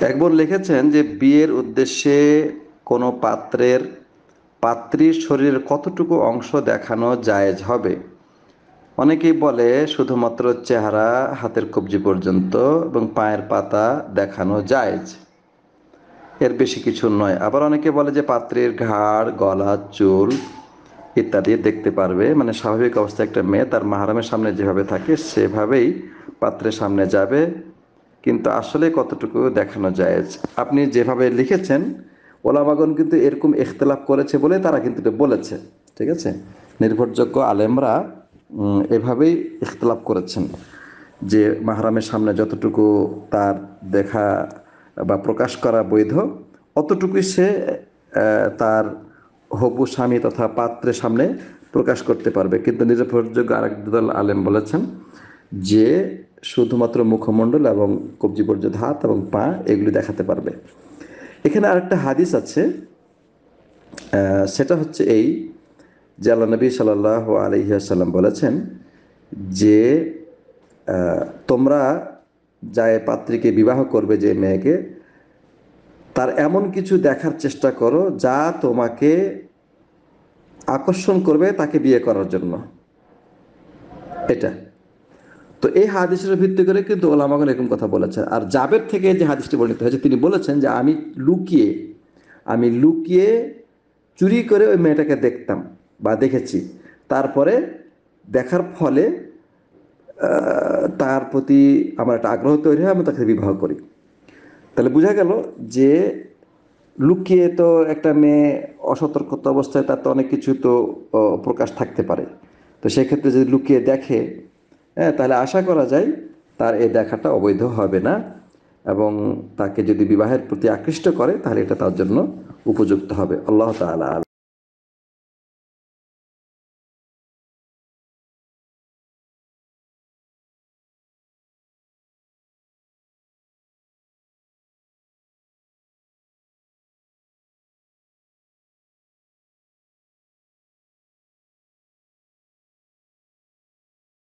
একবার লিখেছেন যে বিয়ের উদ্দেশ্যে কোনো পাত্রের, পাত্রীর শরীরের কতটুকু অংশ দেখানো জায়েজ হবে? অনেকেই বলে শুধুমাত্র চেহারা, হাতের কবজি পর্যন্ত এবং পায়ের পাতা দেখানো জায়েজ। এর বেশি কিছু নয়। আবার অনেকে বলে যে পাত্রের ঘাড়, গলা, চুল ইত্যাদি দেখতে পারবে। মানে স্বাভাবিক অবস্থায় একটা মেয়ে তার মাহারামের সামনে যেভাবে থাকে, সেভাবেই পাত্রের সামনে যাবে। কিন্তু আসলে কতটুকু দেখানো যায় আপনি যেভাবে লিখেছেন ওলামাগন কিন্তু এরকম ইখতলাফ করেছে বলে তারা কিন্তু বলেছে, ঠিক আছে? নির্ভরযোগ্য আলেমরা এভাবেই ইখতলাফ করেছেন যে মাহারামের সামনে যতটুকু তার দেখা বা প্রকাশ করা বৈধ, অতটুকুই সে তার হবু স্বামী তথা পাত্রের সামনে প্রকাশ করতে পারবে। কিন্তু নির্ভরযোগ্য আরেক দল আলেম বলেছেন যে শুধুমাত্র মুখমণ্ডল এবং কবজি পর্যন্ত হাত এবং পা এগুলি দেখাতে পারবে। এখানে আরেকটা হাদিস আছে সেটা হচ্ছে এই যে আল্লাহ নবী সাল্লাহ আলহিহাসাল্লাম বলেছেন যে তোমরা যায় পাত্রীকে বিবাহ করবে যে মেয়েকে, তার এমন কিছু দেখার চেষ্টা করো যা তোমাকে আকর্ষণ করবে তাকে বিয়ে করার জন্য। এটা। তো এই হাদিসের ভিত্তি করে কিন্তু ওলামাগন এরকম কথা বলেছেন। আর জাবের থেকে যে হাদিসটি বর্ণিত হয়েছে, তিনি বলেছেন যে আমি লুকিয়ে আমি লুকিয়ে চুরি করে ওই মেয়েটাকে দেখতাম বা দেখেছি। তারপরে দেখার ফলে তার প্রতি আমার একটা আগ্রহ তৈরি হয়, আমি তাকে বিবাহ করি। তাহলে বোঝা গেল যে লুকিয়ে তো একটা মেয়ে অসতর্কতা অবস্থায়, তার তো অনেক কিছু তো প্রকাশ থাকতে পারে। তো সেক্ষেত্রে যদি লুকিয়ে দেখে হ্যাঁ তাহলে আশা করা যায় তার এই দেখাটা অবৈধ হবে না এবং তাকে যদি বিবাহের প্রতি আকৃষ্ট করে, তাহলে এটা তার জন্য উপযুক্ত হবে আল্লাহ তালা।